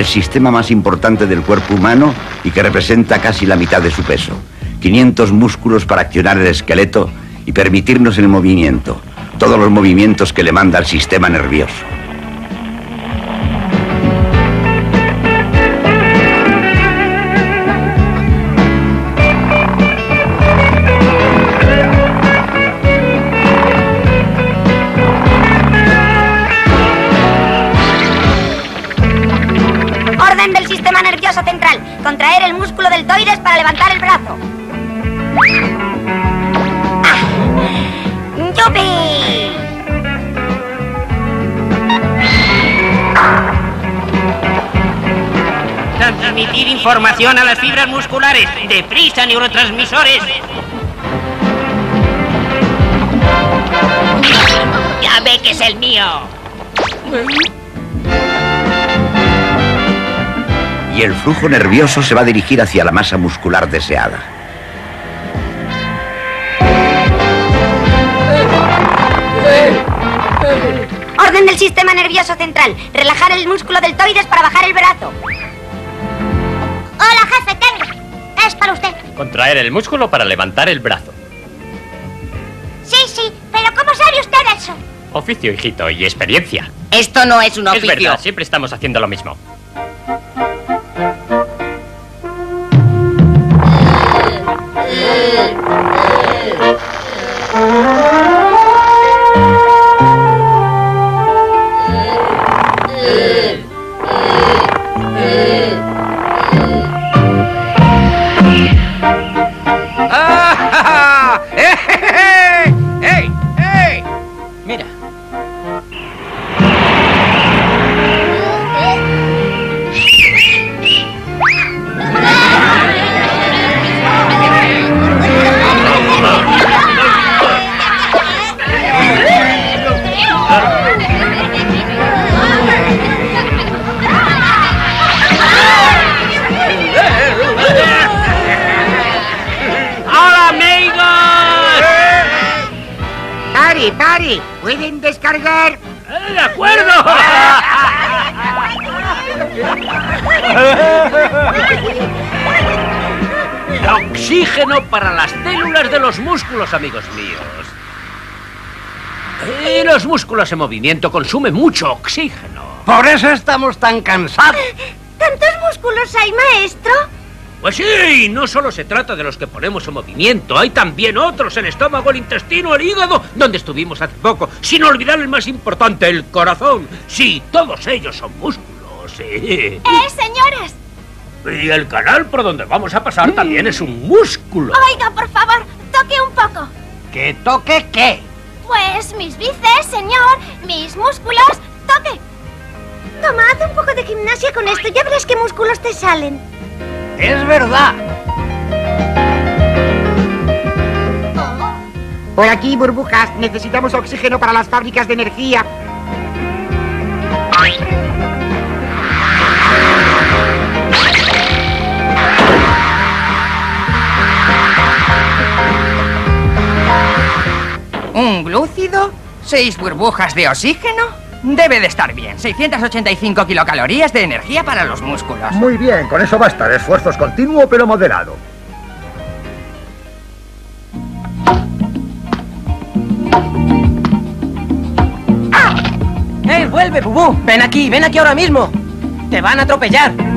el sistema más importante del cuerpo humano y que representa casi la mitad de su peso. 500 músculos para accionar el esqueleto y permitirnos el movimiento, todos los movimientos que le manda el sistema nervioso. Orden del sistema nervioso central. Contraer el músculo deltoides para levantar el brazo. ¡Ah! ¡Yupi! Transmitir información a las fibras musculares. Deprisa, neurotransmisores. Ya ve que es el mío. Y el flujo nervioso se va a dirigir hacia la masa muscular deseada. Orden del sistema nervioso central. Relajar el músculo deltoides para bajar el brazo. Hola, jefe, tenga. Es para usted. Contraer el músculo para levantar el brazo. Sí, sí, pero ¿cómo sabe usted eso? Oficio, hijito, y experiencia. Esto no es un Es verdad, siempre estamos haciendo lo mismo. ¡Ah! ¡Hola, amigos! ¡Pari, pari! ¿Pueden descargar? ¡De acuerdo! Oxígeno para las células de los músculos, amigos míos. Y los músculos en movimiento consumen mucho oxígeno. Por eso estamos tan cansados. ¿Tantos músculos hay, maestro? Pues sí, no solo se trata de los que ponemos en movimiento, hay también otros, el estómago, el intestino, el hígado, donde estuvimos hace poco, sin olvidar el más importante, el corazón. Sí, todos ellos son músculos, sí. ¡Eh, señoras! Y el canal por donde vamos a pasar también es un músculo. Oiga, por favor, toque un poco. ¿Que toque qué? Pues mis bíceps, señor, mis músculos, toque. Toma, haz un poco de gimnasia con esto, ya verás qué músculos te salen. Es verdad. Por aquí, burbujas. Necesitamos oxígeno para las fábricas de energía. ¿Un glúcido? ¿Seis burbujas de oxígeno? Debe de estar bien. 685 kilocalorías de energía para los músculos. Muy bien, con eso basta. Esfuerzo es continuo pero moderado. ¡Eh, vuelve, Bubú! Ven aquí, ven aquí ahora mismo. Te van a atropellar.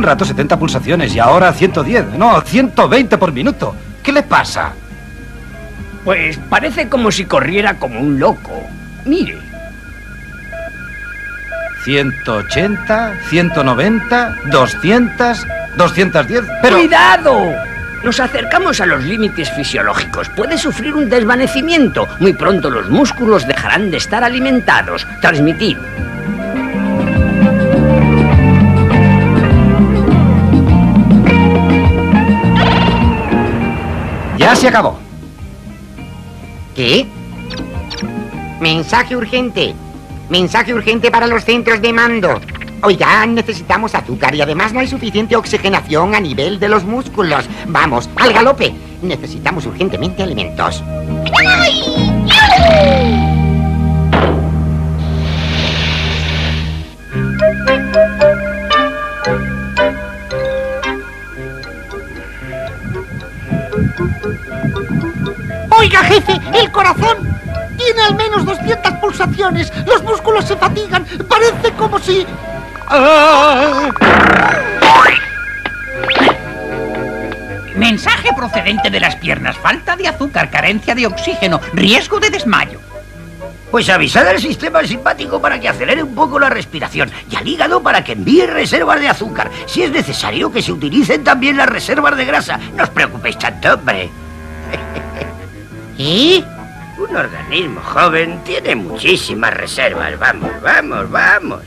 Un rato 70 pulsaciones y ahora 110. No, 120 por minuto. ¿Qué le pasa? Pues parece como si corriera como un loco. Mire. 180, 190, 200, 210. Pero. ¡Cuidado! Nos acercamos a los límites fisiológicos. Puede sufrir un desvanecimiento. Muy pronto los músculos dejarán de estar alimentados. Transmitir. Ya se acabó. ¿Qué? Mensaje urgente. Mensaje urgente para los centros de mando. Oiga, necesitamos azúcar y además no hay suficiente oxigenación a nivel de los músculos. Vamos, al galope. Necesitamos urgentemente alimentos. Jefe, el corazón tiene al menos 200 pulsaciones. Los músculos se fatigan. Parece como si... Mensaje procedente de las piernas. Falta de azúcar, carencia de oxígeno, riesgo de desmayo. Pues avisad al sistema simpático para que acelere un poco la respiración y al hígado para que envíe reservas de azúcar. Si es necesario que se utilicen también las reservas de grasa. No os preocupéis tanto, hombre. ¿Y? Un organismo joven tiene muchísimas reservas. Vamos, vamos, vamos.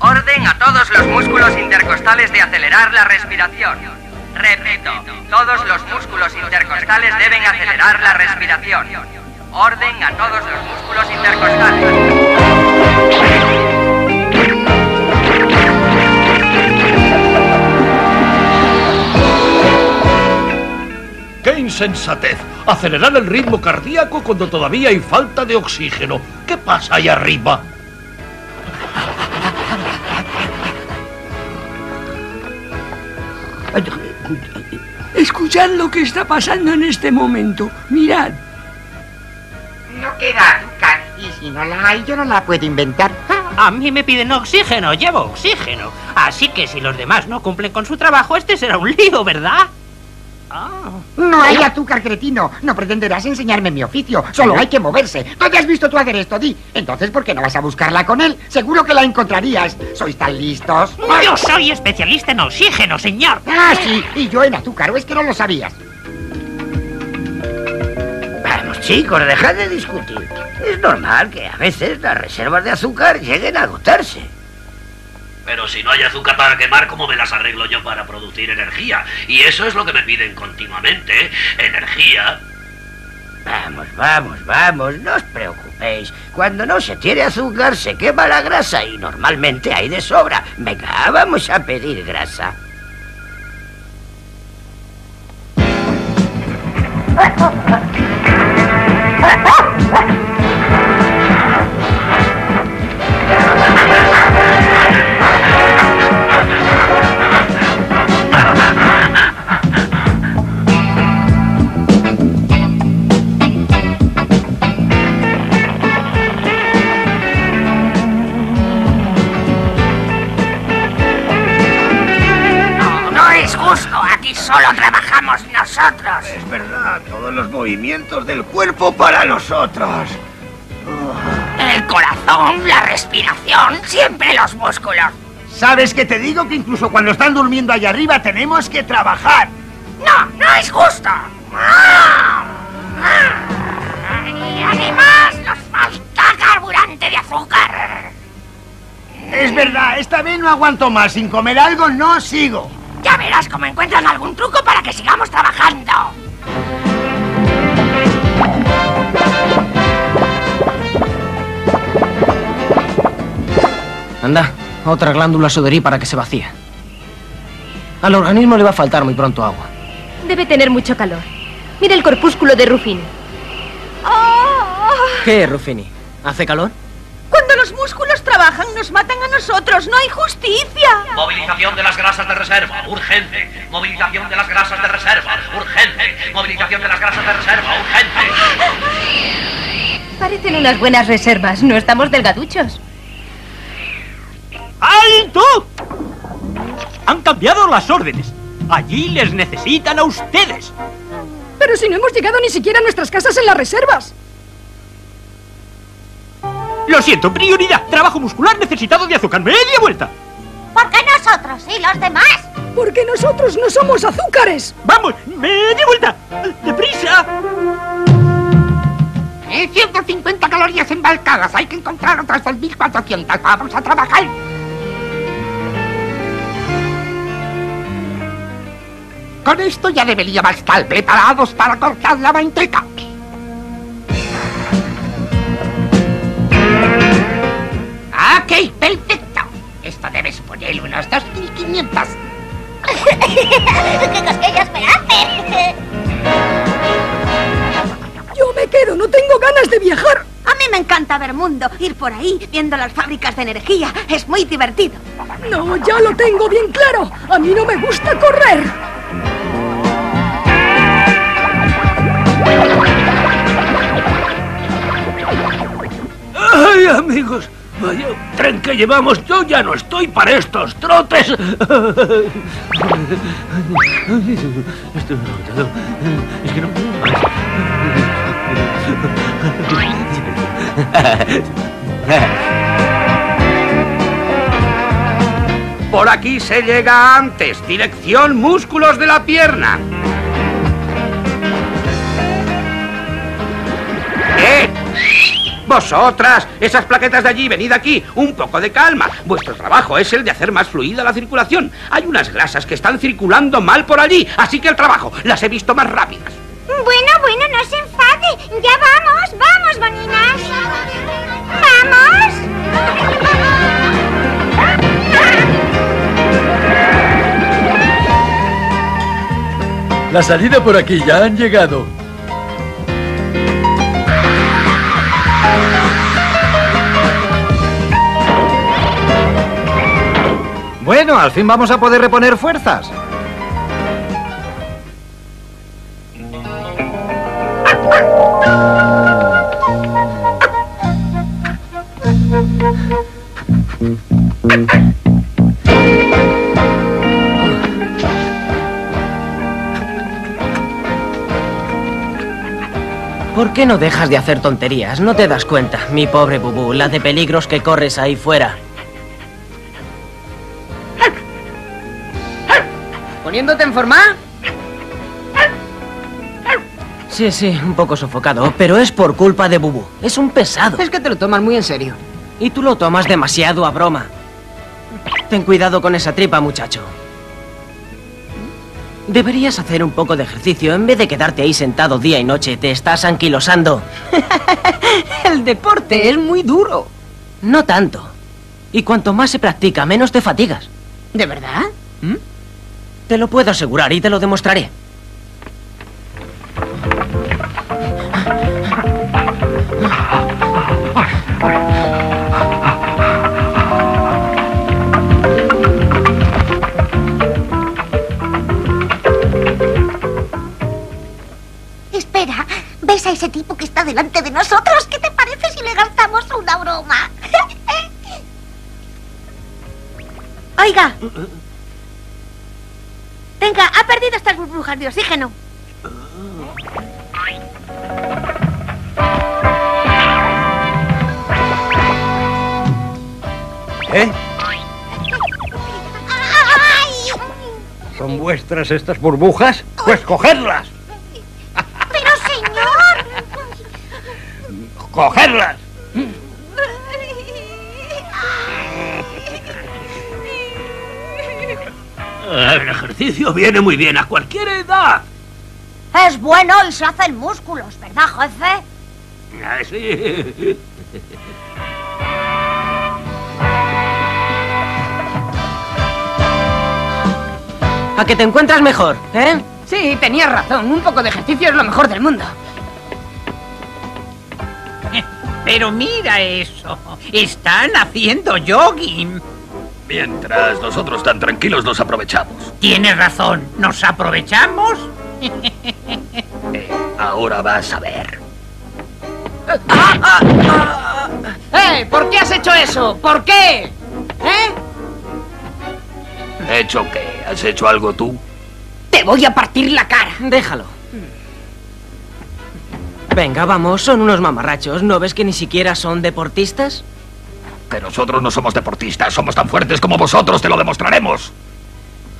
Orden a todos los músculos intercostales de acelerar la respiración. Repito, todos los músculos intercostales deben acelerar la respiración. Orden a todos los músculos intercostales. Insensatez! Acelerar el ritmo cardíaco cuando todavía hay falta de oxígeno. ¿Qué pasa ahí arriba? Escuchad lo que está pasando en este momento. Mirad. No queda azúcar. Y si no la hay, yo no la puedo inventar. A mí me piden oxígeno, llevo oxígeno. Así que si los demás no cumplen con su trabajo, este será un lío, ¿verdad? No hay azúcar, cretino. No pretenderás enseñarme mi oficio. Solo hay que moverse. ¿Dónde has visto tú hacer esto, Di? Entonces, ¿por qué no vas a buscarla con él? Seguro que la encontrarías. ¿Sois tan listos? Yo soy especialista en oxígeno, señor. Ah, sí. Y yo en azúcar. ¿O es que no lo sabías? Vamos, chicos, dejad de discutir. Es normal que a veces las reservas de azúcar lleguen a agotarse. Pero si no hay azúcar para quemar, ¿cómo me las arreglo yo para producir energía? Y eso es lo que me piden continuamente. ¿eh? Energía. Vamos, vamos, vamos, no os preocupéis. Cuando no se tiene azúcar, se quema la grasa y normalmente hay de sobra. Venga, vamos a pedir grasa. Es verdad, todos los movimientos del cuerpo para nosotros. El corazón, la respiración, siempre los músculos. ¿Sabes que te digo que incluso cuando están durmiendo allá arriba tenemos que trabajar? No, no es justo. Y además nos falta carburante de azúcar. Es verdad, esta vez no aguanto más. Sin comer algo no sigo. Verás cómo encuentran algún truco para que sigamos trabajando. Anda, otra glándula sudorí para que se vacíe. Al organismo le va a faltar muy pronto agua. Debe tener mucho calor. Mira el corpúsculo de Rufini. ¿Qué, Rufini? ¿Hace calor? Los músculos trabajan, nos matan a nosotros. No hay justicia. Movilización de las grasas de reserva, urgente. Movilización de las grasas de reserva, urgente. Movilización de las grasas de reserva, urgente. Parecen unas buenas reservas. No estamos delgaduchos. ¡Alto! Han cambiado las órdenes. Allí les necesitan a ustedes. Pero si no hemos llegado ni siquiera a nuestras casas en las reservas. Lo siento, prioridad. Trabajo muscular necesitado de azúcar. Media vuelta. ¿Por qué nosotros y los demás? Porque nosotros no somos azúcares. Vamos, media vuelta. ¡Deprisa! Eh, 150 calorías embalcadas. Hay que encontrar otras 2.400. Vamos a trabajar. Con esto ya deberíamos estar preparados para cortar la manteca. Suponer unos 2.500. ¡Qué cosquillas me hace! Yo me quedo, no tengo ganas de viajar. A mí me encanta ver mundo, ir por ahí viendo las fábricas de energía. Es muy divertido. No, ya lo tengo bien claro. A mí no me gusta correr. ¡Ay, amigos! Vaya tren que llevamos, yo ya no estoy para estos trotes. Esto es agotador. Es que no puedo Por aquí se llega antes. Dirección músculos de la pierna. Vosotras, esas plaquetas de allí, venid aquí, un poco de calma. Vuestro trabajo es el de hacer más fluida la circulación. Hay unas grasas que están circulando mal por allí, así que el trabajo las he visto más rápidas. Bueno, bueno, no se enfade. Ya vamos, vamos, boninas. ¡Vamos! La salida por aquí, ya han llegado. Bueno, al fin vamos a poder reponer fuerzas. ¿Por qué no dejas de hacer tonterías? No te das cuenta, mi pobre Bubú, la de peligros que corres ahí fuera. ¿Poniéndote en forma? Sí, sí, un poco sofocado, pero es por culpa de Bubú. Es un pesado. Es que te lo tomas muy en serio. Y tú lo tomas demasiado a broma. Ten cuidado con esa tripa, muchacho. Deberías hacer un poco de ejercicio en vez de quedarte ahí sentado día y noche. Te estás anquilosando. El deporte es muy duro. No tanto. Y cuanto más se practica, menos te fatigas. ¿De verdad? Te lo puedo asegurar y te lo demostraré. Ese tipo que está delante de nosotros? ¿Qué te parece si le gastamos una broma? Oiga. Venga, ha perdido estas burbujas de oxígeno. ¿Eh? ¿Son vuestras estas burbujas? Pues cogerlas. ¡Cogerlas! El ejercicio viene muy bien a cualquier edad. Es bueno y se hacen músculos, ¿verdad, jefe? Ah, sí. ¿A que te encuentras mejor, eh? Sí, tenías razón. Un poco de ejercicio es lo mejor del mundo. Pero mira eso. Están haciendo jogging. Mientras nosotros tan tranquilos nos aprovechamos. Tienes razón. ¿Nos aprovechamos? Ahora vas a ver. ¡Eh! ¿Por qué has hecho eso? ¿Por qué? ¿Eh? ¿Hecho qué? ¿Has hecho algo tú? Te voy a partir la cara. Déjalo. Venga, vamos, son unos mamarrachos. ¿No ves que ni siquiera son deportistas? Que nosotros no somos deportistas, somos tan fuertes como vosotros, te lo demostraremos.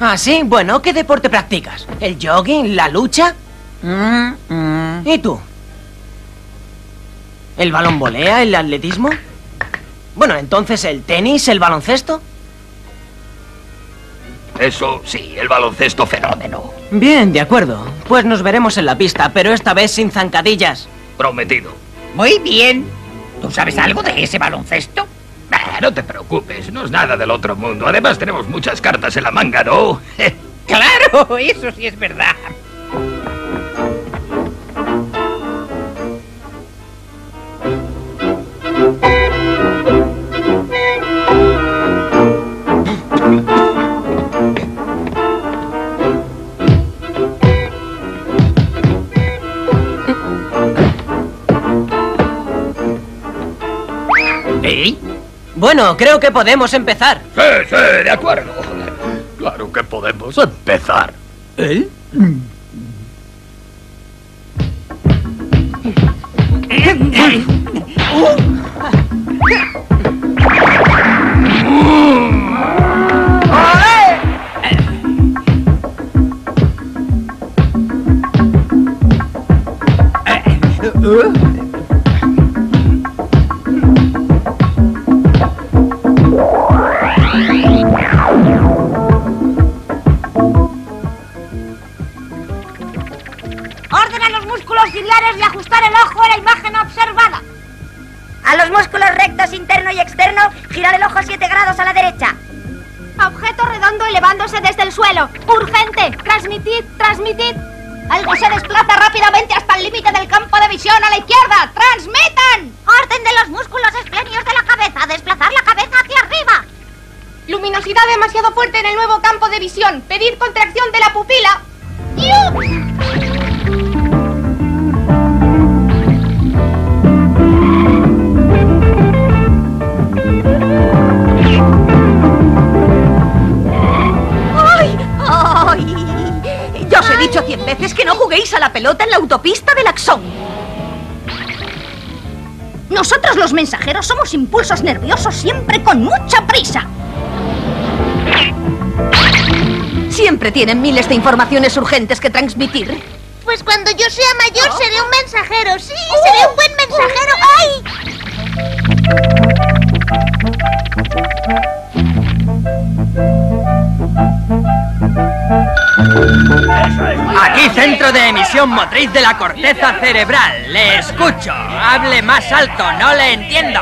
Ah, sí, bueno, ¿qué deporte practicas? ¿El jogging? ¿La lucha? ¿Y tú? ¿El balón volea? ¿El atletismo? Bueno, entonces el tenis, el baloncesto. Eso sí, el baloncesto fenómeno. Bien, de acuerdo. Pues nos veremos en la pista, pero esta vez sin zancadillas. Prometido. Muy bien. ¿Tú sabes algo de ese baloncesto? Ah, no te preocupes, no es nada del otro mundo. Además tenemos muchas cartas en la manga, ¿no? Claro, eso sí es verdad. Bueno, creo que podemos empezar. Sí, sí, de acuerdo. Claro que podemos empezar. ¿Eh? Girar el ojo 7 grados a la derecha. Objeto redondo elevándose desde el suelo. Urgente. Transmitid, transmitid. Algo se desplaza rápidamente hasta el límite del campo de visión a la izquierda. ¡Transmitan! Orden de los músculos esplenios de la cabeza. Desplazar la cabeza hacia arriba. Luminosidad demasiado fuerte en el nuevo campo de visión. Pedir contracción de la pupila. ¡Ay! Pelota en la autopista del Axón. Nosotros los mensajeros somos impulsos nerviosos siempre con mucha prisa. Siempre tienen miles de informaciones urgentes que transmitir. Pues cuando yo sea mayor seré un mensajero. Sí, seré un buen mensajero. ¡Ay! Aquí centro de emisión motriz de la corteza cerebral. Le escucho. Hable más alto, no le entiendo.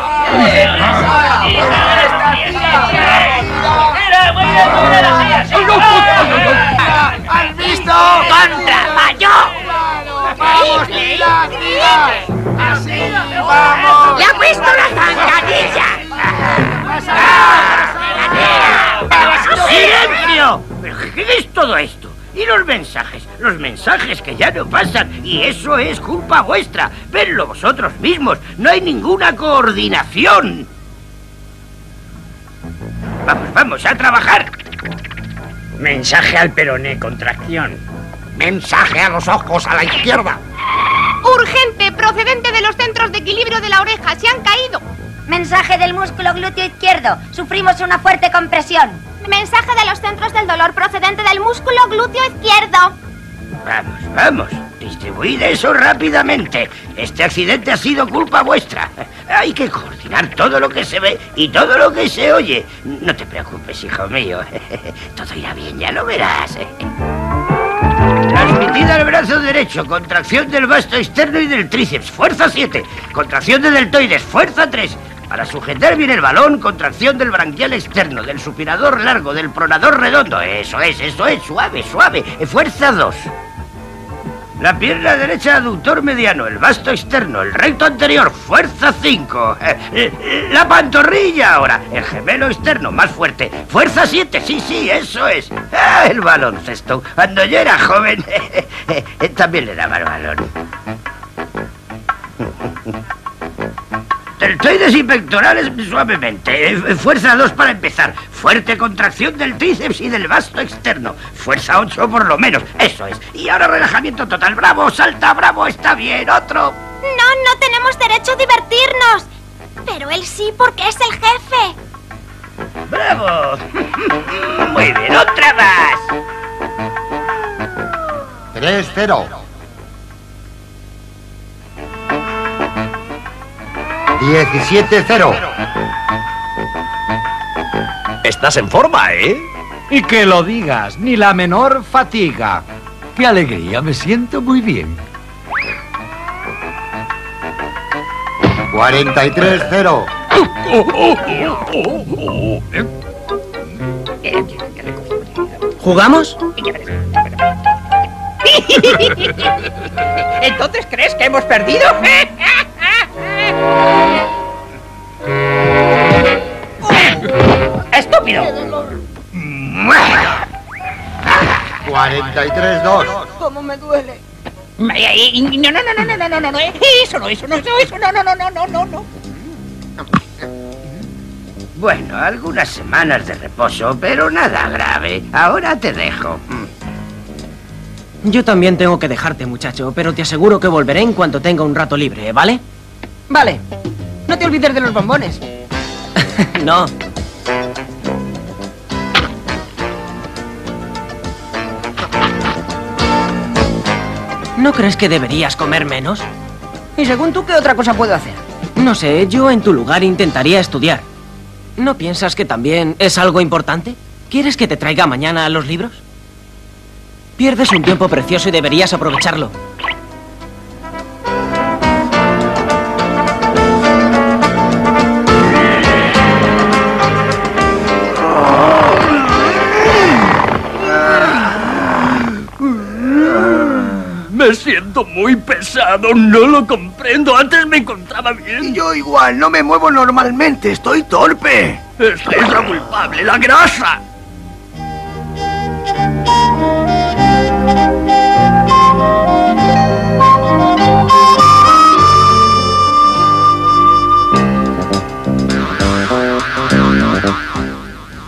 ¿Has visto? ¡Contra Mayo! ¡Vamos, tira, tira! ¡Así! ¡Vamos! ¡Le ha puesto la zancadilla! ¡Silencio! ¿Pero qué es todo esto? ¿Y los mensajes? Los mensajes que ya no pasan. Y eso es culpa vuestra. Venlo vosotros mismos. No hay ninguna coordinación. Vamos, vamos, a trabajar. Mensaje al peroné, contracción. Mensaje a los ojos a la izquierda. Urgente, procedente de los centros de equilibrio de la oreja. Se han caído. Mensaje del músculo glúteo izquierdo. Sufrimos una fuerte compresión. Mensaje de los centros del dolor procedente del músculo glúteo izquierdo. Vamos, vamos. Distribuid eso rápidamente. Este accidente ha sido culpa vuestra. Hay que coordinar todo lo que se ve y todo lo que se oye. No te preocupes, hijo mío. Todo irá bien, ya lo verás. Transmitida al brazo derecho, contracción del vasto externo y del tríceps, fuerza 7. Contracción de deltoides, fuerza 3. Para sujetar bien el balón, contracción del branquial externo, del supinador largo, del pronador redondo. Eso es, eso es, suave, suave. Fuerza 2. La pierna derecha aductor mediano, el vasto externo, el recto anterior, fuerza 5. La pantorrilla ahora, el gemelo externo, más fuerte, fuerza 7, sí, sí, eso es. Ah, el baloncesto. Cuando yo era joven, también le daba el balón. Deltoides y pectorales suavemente. Eh, Fuerza 2 para empezar. Fuerte contracción del tríceps y del vasto externo. Fuerza 8 por lo menos. Eso es. Y ahora relajamiento total. Bravo, salta, bravo, está bien. Otro. No, no tenemos derecho a divertirnos. Pero él sí porque es el jefe. Bravo. Muy bien, otra más. 3-0. 17-0. Estás en forma, ¿eh? Y que lo digas, ni la menor fatiga. Qué alegría, me siento muy bien. 43-0. ¿Jugamos? ¿Entonces crees que hemos perdido? ¡Estúpido! 43-2. ¿Cómo me duele? No, no, no, no, no, no, no, no, no, eso no, eso no, eso, eso, no, no, no, no, no, no, no. Bueno, algunas semanas de reposo, pero nada grave. Ahora te dejo. Yo también tengo que dejarte, muchacho, pero te aseguro que volveré en cuanto tenga un rato libre, ¿vale? Vale. No te olvides de los bombones. no. ¿No crees que deberías comer menos? ¿Y según tú qué otra cosa puedo hacer? No sé, yo en tu lugar intentaría estudiar. ¿No piensas que también es algo importante? ¿Quieres que te traiga mañana los libros? Pierdes un tiempo precioso y deberías aprovecharlo. Me siento muy pesado, no lo comprendo. Antes me encontraba bien. Yo igual, no me muevo normalmente, estoy torpe. Esta es la culpable, la grasa.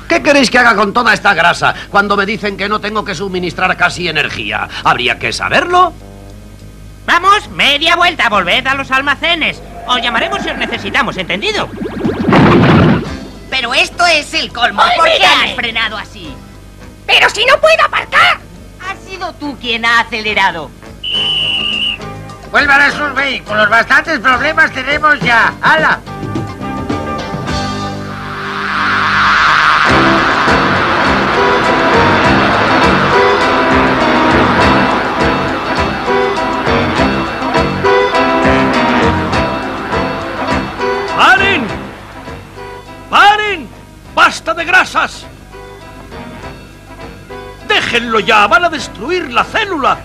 ¿Qué queréis que haga con toda esta grasa cuando me dicen que no tengo que suministrar casi energía? ¿Habría que saberlo? Vamos, media vuelta, volved a los almacenes. Os llamaremos si os necesitamos, ¿entendido? Pero esto es el colmo. ¿Por qué has frenado así? ¡Pero si no puedo aparcar! Has sido tú quien ha acelerado. Vuelvan a sus vehículos, bastantes problemas tenemos ya. ¡Hala! Grasas! ¡Déjenlo ya! ¡Van a destruir la célula!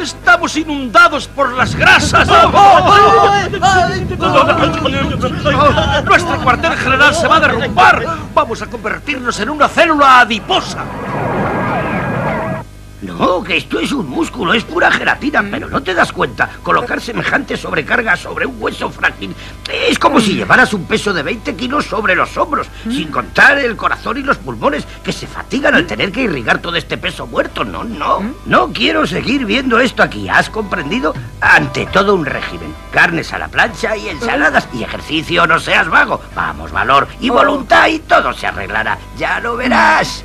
¡Estamos inundados por las grasas! ¡Nuestro cuartel general se va a derrumbar! ¡Vamos a convertirnos en una célula adiposa! No, que esto es un músculo, es pura gelatina, pero no te das cuenta. Colocar semejante sobrecarga sobre un hueso frágil es como si llevaras un peso de 20 kilos sobre los hombros, sin contar el corazón y los pulmones que se fatigan al tener que irrigar todo este peso muerto. No, no, no quiero seguir viendo esto aquí. ¿Has comprendido? Ante todo un régimen. Carnes a la plancha y ensaladas y ejercicio, no seas vago. Vamos, valor y voluntad y todo se arreglará. Ya lo verás.